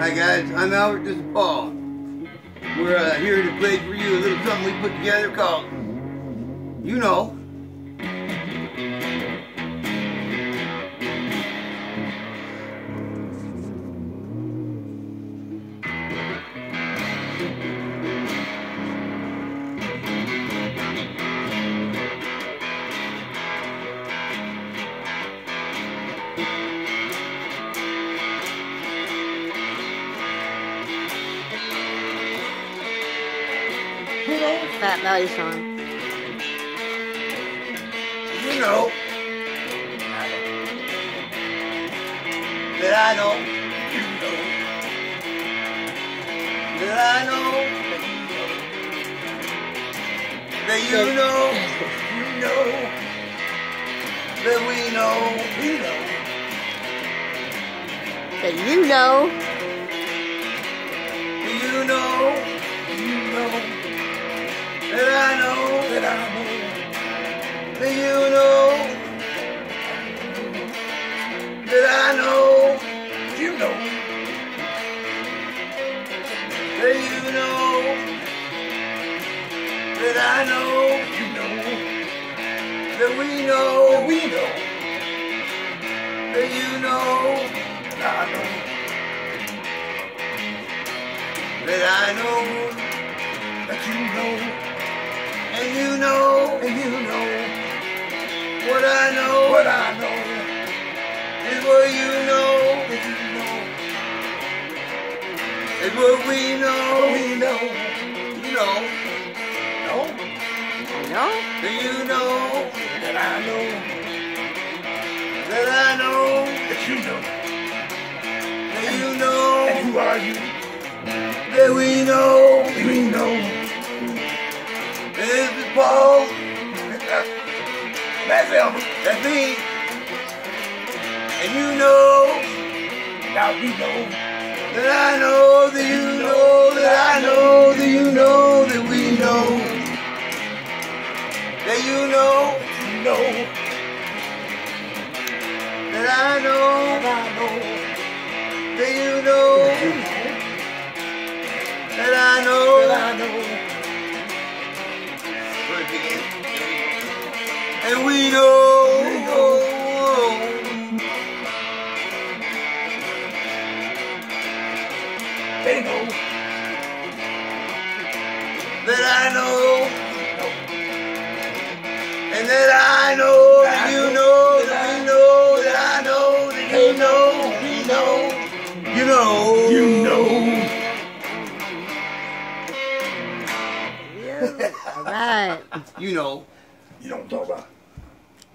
Hi guys, I'm Albert, this is Paul. We're uh, here to play for you a little something we put together called, you know. Fat Valley song. You know. That I know. You know. That I know. That you know. You know. That we know. We know. That you know. You know. You know. That I know. That I know. That you know. That I know. You know. That you know. That I know. You know. That we know. That we know. That you know. That I know. That I know. That you know. And you know, and you know, what I know, what I know, is what you know, that you know, is what we know, we know, you know, know, I know. that you know, that I know, that I know, that you know, that you know, and who are you, that we know, This. That's him. That's me. And you know, now you know, that I know, that you know, that I know, that you know, that we know, that you know, you know, that I know, that I know, that you know, that I know, that I know. And we know, they that I know, and that I know that you know that we know that I know that you know, we know, you know, you know. All right. You know. You don't talk about.